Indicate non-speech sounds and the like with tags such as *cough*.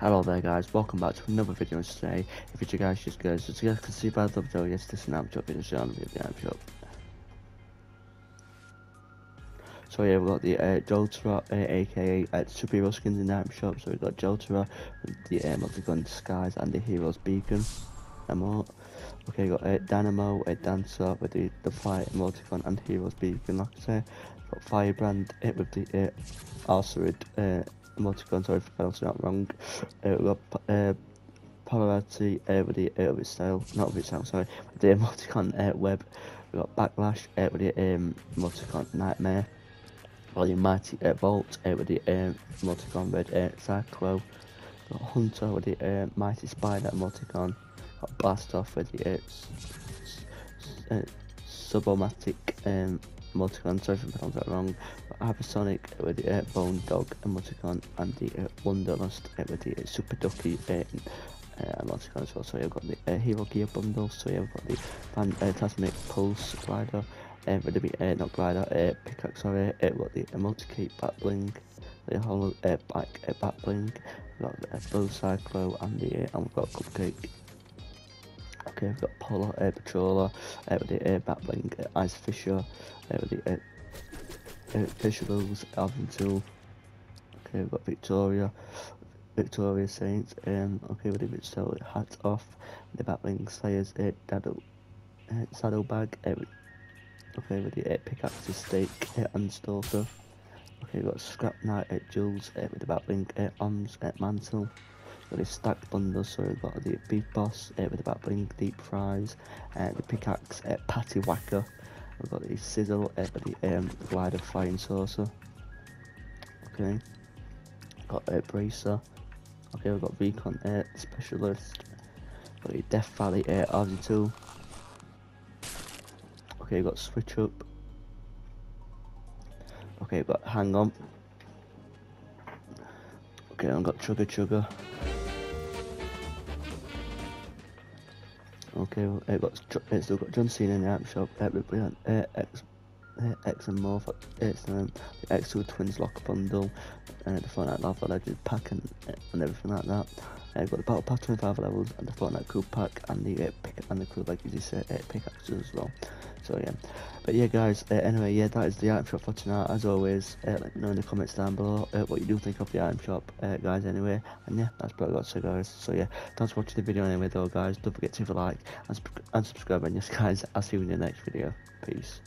Hello there guys, welcome back to another video today. If you guys just guys, as you guys can see by the thumbnail, yes this is an app shop, the. So yeah, we've got the uh, Joltara, uh, aka uh, superhero skins in the app shop. So we've got Joltara, the uh, multi-gun disguise and the hero's beacon emote. Okay, we've got uh, Dynamo, a dancer with the, the fire emoticon and hero's beacon, like I say. Got Firebrand, it with the uh, Arcerid, uh, emoticon, sorry if I pronounced that wrong. Uh, we've got uh, Polarizity uh, with the uh, with style, not with style, sorry, with the *laughs* emoticon uh, web. We've got Backlash uh, with the um, emoticon Nightmare. Got the Mighty uh, Volt uh, with the um, emoticon red uh, Cyclo. Got Hunter with the uh, Mighty Spider emoticon. Got Blast Off with the uh, uh, Subomatic um, emoticon, sorry if I pronounced that wrong. but Hypersonic with the uh, Bone Dog emoticon and the uh, Wanderlust uh, with the uh, Super Ducky uh, uh, emoticon as well. So you've got the uh, Hero Gear bundle, so you've got the Phantasmic Pulse Glider, uh, with the uh, not glider, uh, pickaxe, sorry, uh, got the uh, multi-cape back bling, the hollow uh, back uh, back bling, we've got the uh, Blue Cyclo and the uh, and we've got Cupcake. Okay, we've got Polar Air Patroller uh, with the Air back bling, uh, Ice Fisher, uh, with the uh, uh, Fishables, Alvin Tool. Okay, we've got Victoria, Victoria Saints. Um, okay, with the Victoria hat off, the battling Slayers, uh, Daddle, uh, Saddlebag. Uh, okay, with the uh, pickaxe stake uh, and stalker. Okay, we've got Scrap Knight at uh, Jules uh, with the battling uh, arms at Mantle. Got the stacked bundles, so we've got the Beef Boss uh, with the battling Deep Fries, uh, the pickaxe at Patty Whacker. We've got the sizzle uh, the um, glider flying saucer. Okay. Got a uh, bracer. Okay, we've got recon uh, specialist. Got the Death Valley uh, RZ2. Okay, we've got switch up. Okay, we've got hang on. Okay, I've got chugga chugga. Okay, well, it got it's still got John Cena in the app shop. Uh, brilliant. Uh, X, uh, X and more. It's um, the X2 Twins Locker Bundle, uh, the Fortnite Lava Legend pack and uh, and everything like that. Uh, got the Battle Pass 25 levels and the Fortnite Cool pack and the uh, pick and the Crew like you just said uh, pickaxes as well. So yeah, but yeah, guys. Uh, anyway, yeah, that is the item shop for tonight. As always, uh, let me know in the comments down below uh, what you do think of the item shop, uh, guys. Anyway, and yeah, that's probably got so guys. So yeah, thanks for watching the video anyway, though, guys. Don't forget to leave a like and, and subscribe. And yes, guys, I'll see you in the next video. Peace.